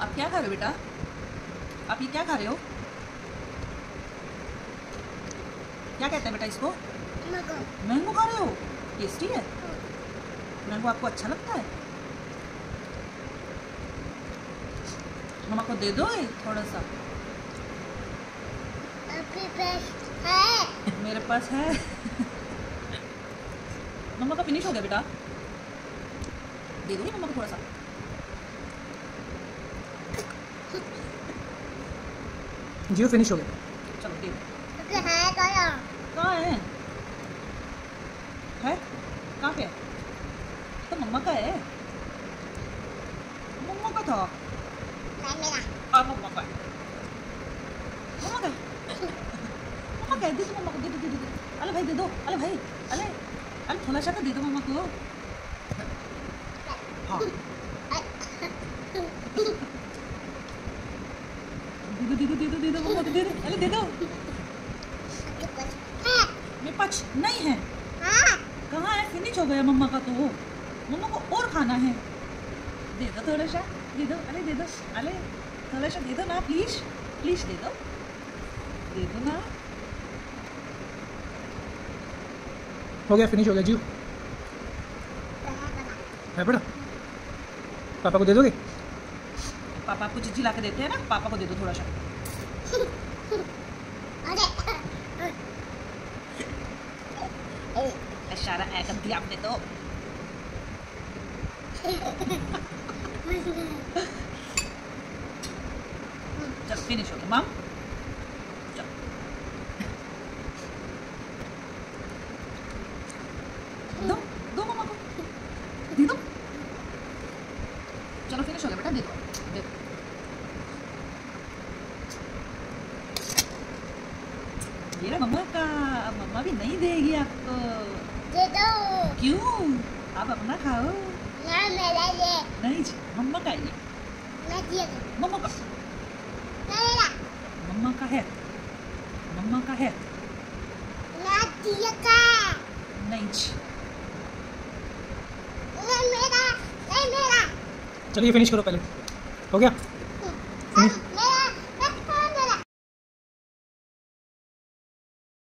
आप क्या खा रहे हो बेटा? आप ये क्या खा रहे हो? क्या कहते हैं बेटा इसको? मैंगो। खा रहे हो? टेस्टी है? मैंगो आपको अच्छा लगता है? मम्मा आपको दे दो ये थोड़ा सा है। मेरे पास है। मम्मा का फिनिश हो गया बेटा। दे दो मम्मा को थोड़ा सा जियो फिनिश हो गया। चलो दे है। कहाँ? है? है? कहाँ पे तो मम्मा का है। मम्मा का था। और मम्मा का मम्मा का मम्मा का है। मम्मा को दे दो दे दो अरे भाई दे दो। अरे भाई अरे अरे थोड़ा सा का दे दो मम्मा को। हाँ दे दो दे अरे दे दो कुछ नहीं है। कहाँ है? फिनिश हो गया मम्मा का तो मम्मा को और खाना है। दे दो थोड़ा सा, दे दो, अरे दे दो, अरे थोड़ा सा दे दो ना प्लीज़ प्लीज़ दे दो। दे दो ना। हो गया फिनिश हो गया जियो है बेटा। पापा को दे दोगे? पापा चिज्जी ला के देते हैं ना, पापा को दे दो थोड़ा सा। आपने तो चल फिनिश हो गया मम दो दो मम्मा को दे दो चलो फिनिश हो गया बेटा दे दो दे दो ये रहा मम्मा का अब मम्मा भी नहीं देगी आपको दे दो क्यों आप अपना खाओ ना मेरा ये नहीं जी मम्मा का ये ना दिया मम्मा का मेरा मम्मा का है मम्मा का है ना दिया का नहीं जी ना मेरा नहीं मेरा चलिए फिनिश करो पहले हो गया मेरा